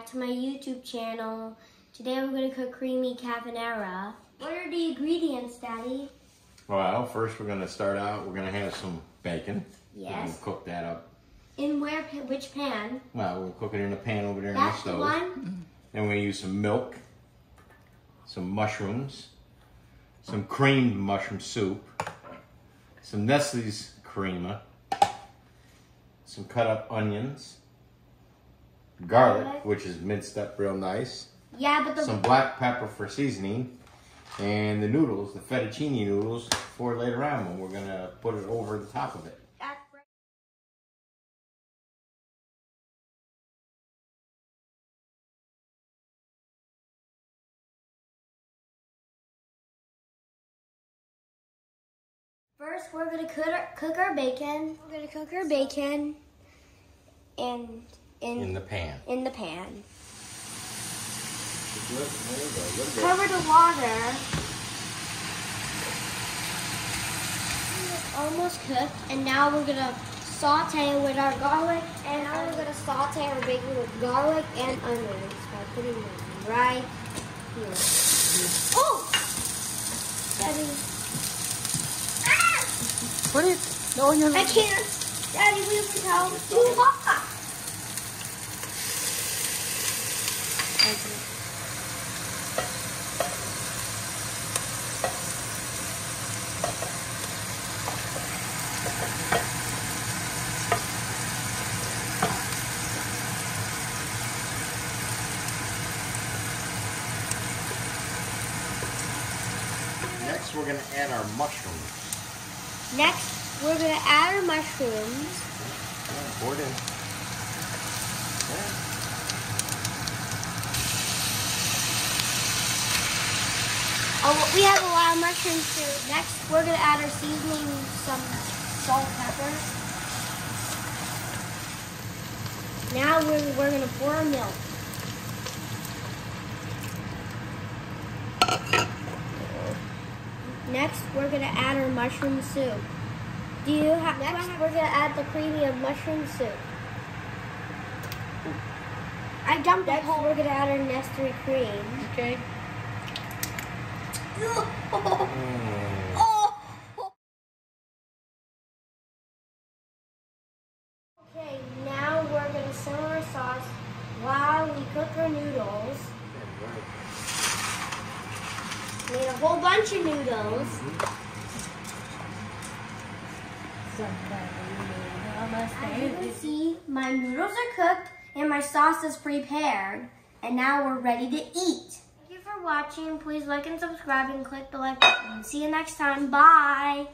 YouTube channel. Today we're going to cook creamy carbonara. What are the ingredients, Daddy? Well, first we're gonna start out, we're gonna have some bacon. Yes. cook that up. In where, which pan? Well, we'll cook it in a pan over there in the stove. That's the one? Mm-hmm. Then we're gonna use some milk, some mushrooms, some creamed mushroom soup, some Nestle's crema, some cut up onions, garlic, which is minced up real nice, Yeah, but the some black pepper for seasoning, and the noodles, the fettuccine noodles, for later on when we're gonna put it over the top of it. First, we're gonna cook our, cook our bacon. We're gonna cook our bacon, and in In the pan. in the pan. Cover Cover the water. It's almost cooked, and now we're gonna saute with our garlic, and now we're gonna saute our bacon with garlic and onions by putting them right here. Oh! Daddy. Ah! Put it. The onion. I can't. Daddy, we can tell it's too hot. Next, we're gonna add our mushrooms. Next, we're gonna add our mushrooms. Yeah, pour it in. Yeah. Oh, we have a lot of mushrooms too. Next, we're gonna add our seasoning, some salt, pepper. Now we're, we're gonna pour our milk. Next, we're gonna add our mushroom soup. Do you have? Next, we're gonna add the creamy of mushroom soup. I dumped Next, we're gonna add our Nestle cream. Okay. Okay, now we're gonna simmer our sauce while we cook our noodles. Made a whole bunch of noodles. As you can see, my noodles are cooked and my sauce is prepared. And now we're ready to eat. Watching. Please like and subscribe and click the like button. See you next time. Bye.